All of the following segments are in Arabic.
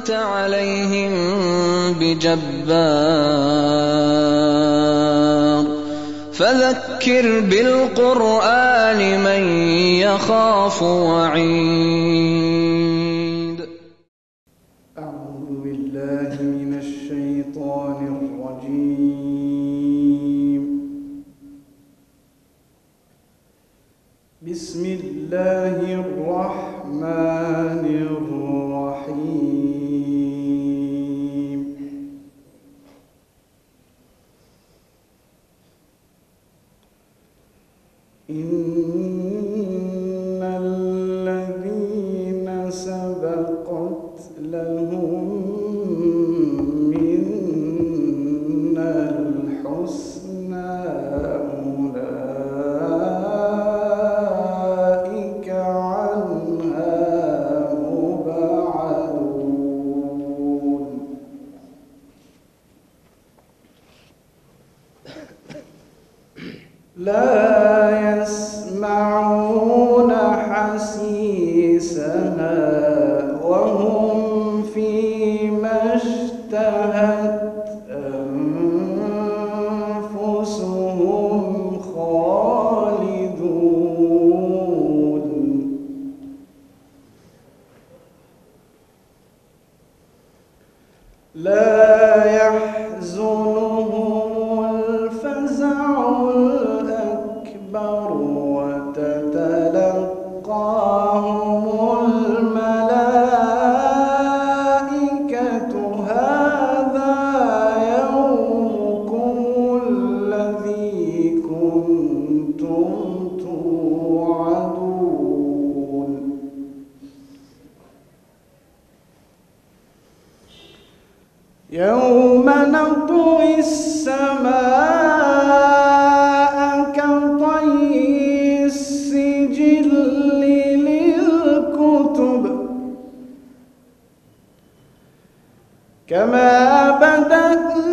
أنت عليهم بجبار. فذكر بالقرآن من يخاف وعيد. أعوذ بالله من الشيطان الرجيم. بسم الله in لا يسمعون حسيسها وهم في كفروا كما بدأنا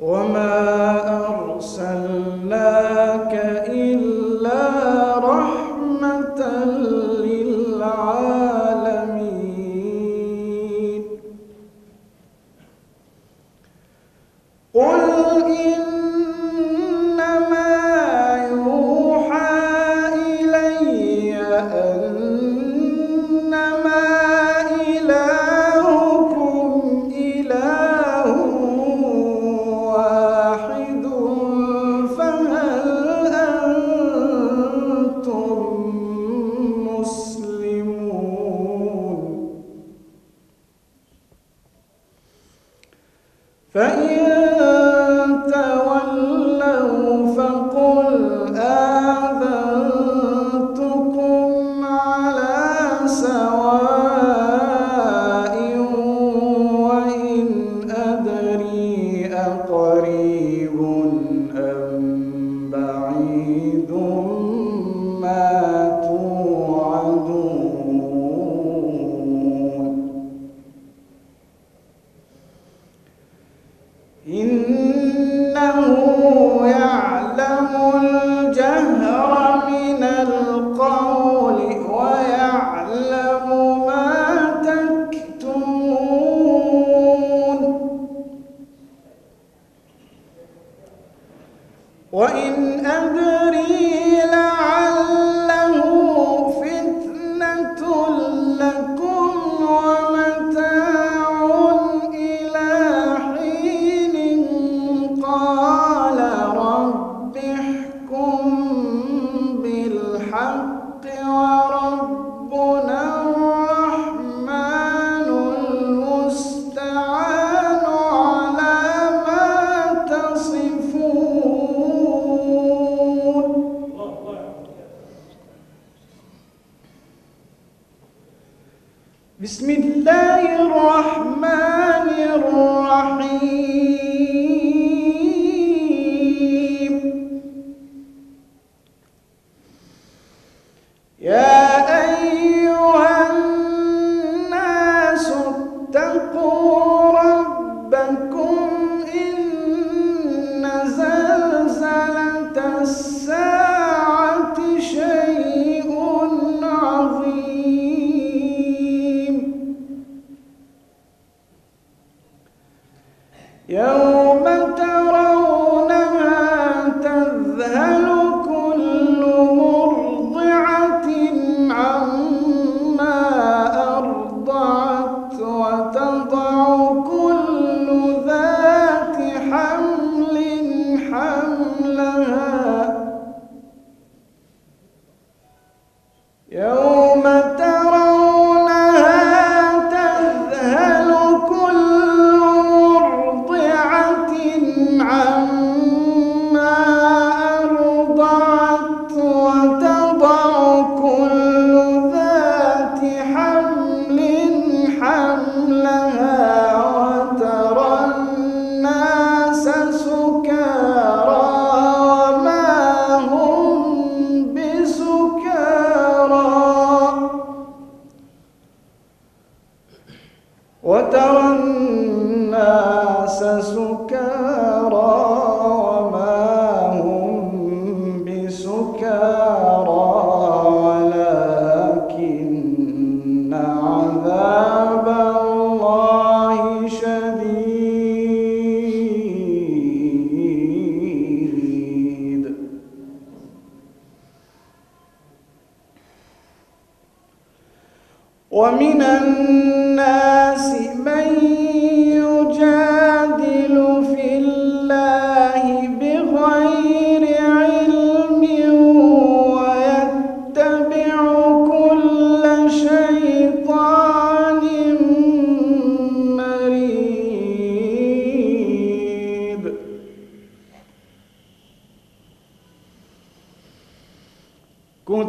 وما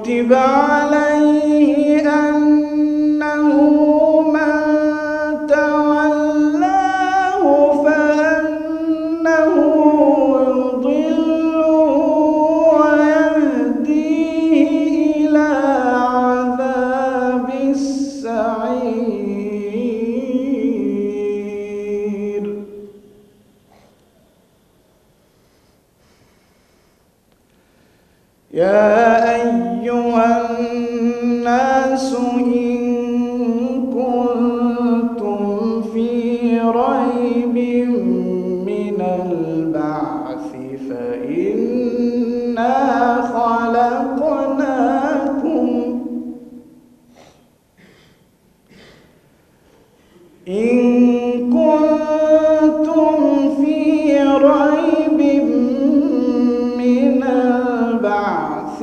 كتب عليه أنه من تولاه فأنه يضله ويهديه إلى عذاب السعير. يا أيها أيها الناس إن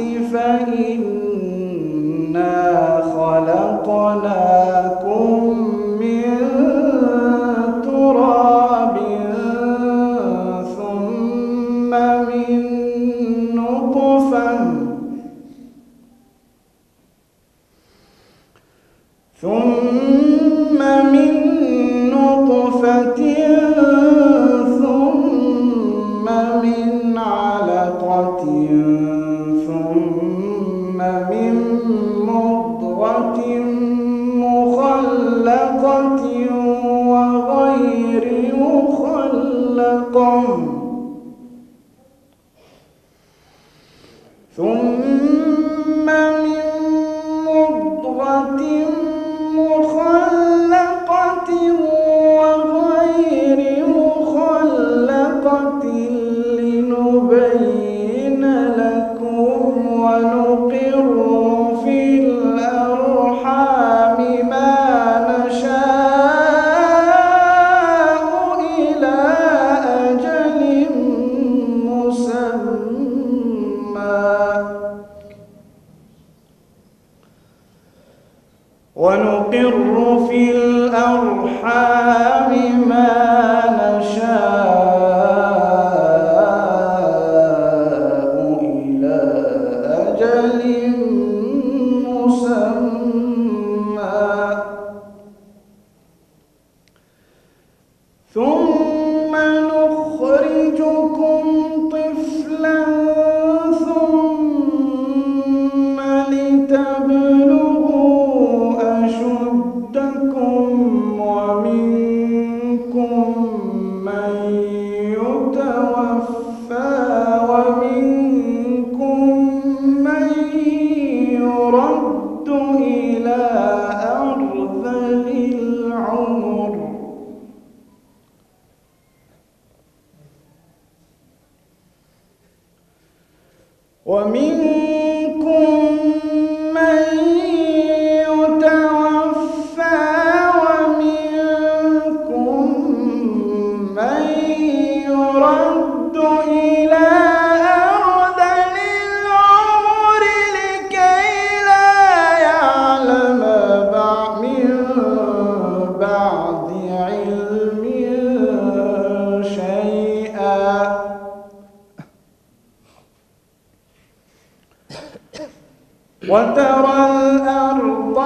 خفيفة إن ثم نخرجكم ومن وترى الأرض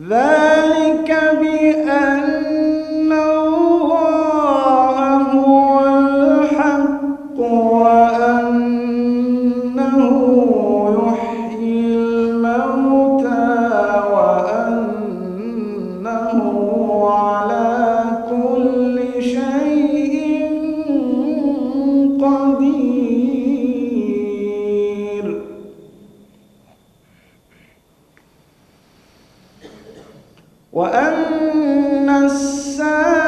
ذلك بأن السَّاعِ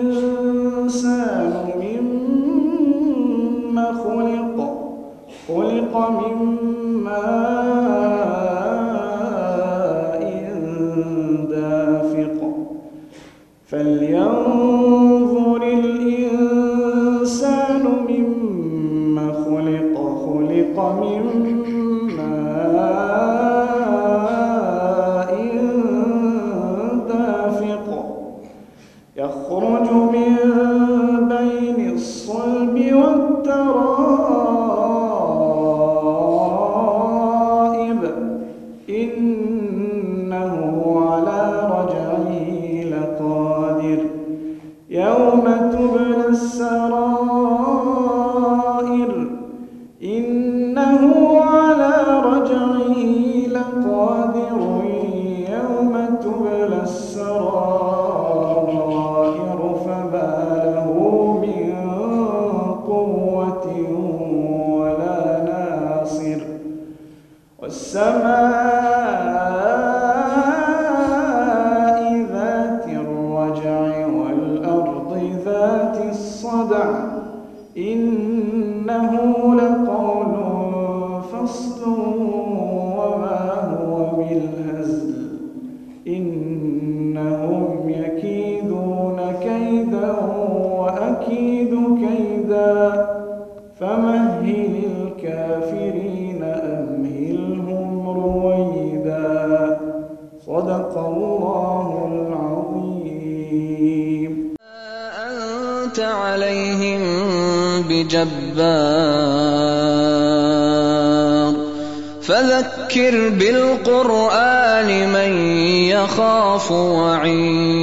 من ماء دافق. فلينظر سَرَابٍ بجبار فذكر بالقرآن من يخاف وعيد.